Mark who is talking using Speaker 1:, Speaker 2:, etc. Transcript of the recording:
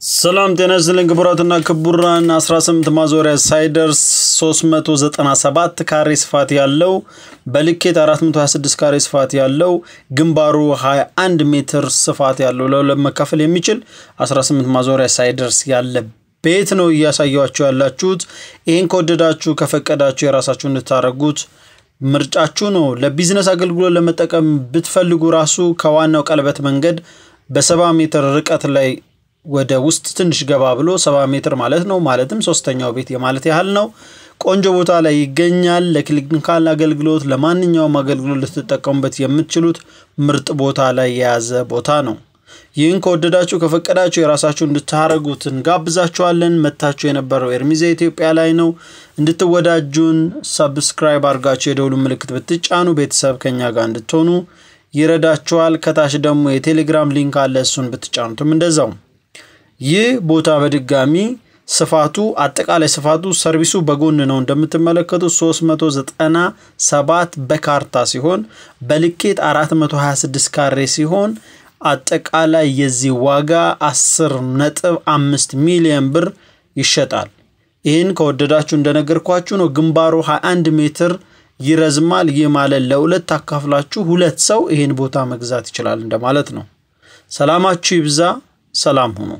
Speaker 1: ሰላም ጤና ይስጥልኝ ክቡራትና ክቡራን 18 ማዞሪያ ሳይደርስ 397 ካሬ ስፋት ያለው በልኬት 426 ካሬ ስፋት ያለው ግንባሩ 21 ሜትር ስፋት ያለው ለሁለት መካፈል የሚችል 18 ማዞሪያ ሳይደርስ ያለ ቤት ነው እያሳያችሁ ያላችሁት። ይህን ከወደዳችሁ ከፈቀዳችሁ የራሳችሁ እንድታደርጉት ምርጫችሁ ነው። ለቢዝነስ አገልግሎት ለመጠቀም ብትፈልጉ ራሱ ከዋናው ቀለበት መንገድ በሰባ ሜትር ርቀት ላይ ወደ ውስጥ ትንሽ ገባ ብሎ ሰባ ሜትር ማለት ነው። ማለትም ሶስተኛው ቤት የማለት ያህል ነው። ቆንጆ ቦታ ላይ ይገኛል። ለ clinical አገልግሎት፣ ለማንኛውም አገልግሎት ልትጠቀሙበት የምትችሉት ምርጥ ቦታ ላይ የያዘ ቦታ ነው። ይህን ከወደዳችሁ ከፈቀዳችሁ የራሳችሁ እንድታረጉት እንጋብዛችኋለን። መጥታችሁ የነበረው ኤርሚ ዘ ኢትዮጵያ ላይ ነው። እንድትወዳጁን subscribe አድርጋችሁ የደወሉን ምልክት ብትጫኑ ቤተሰብ ከኛ ጋር እንድትሆኑ ይረዳችኋል። ከታች ደግሞ የቴሌግራም link አለ። እሱን ብትጫኑትም እንደዛው ይህ ቦታ በድጋሚ ስፋቱ አጠቃላይ ስፋቱ service ኡ በጎን ነው እንደምትመለከቱት 397 በካርታ ሲሆን በልኬት 426 ካሬ ሲሆን አጠቃላይ የዚህ ዋጋ 10 ነጥብ 5 ሚሊዮን ብር ይሸጣል። ይህን ከወደዳችሁ እንደነገርኳችሁ ነው። ግንባሩ 21 ሜትር ይረዝማል። ይህ ማለት ለሁለት አካፍላችሁ ሁለት ሰው ይህን ቦታ መግዛት ይችላል እንደማለት ነው። ሰላማችሁ ይብዛ። ሰላም ሁኑ።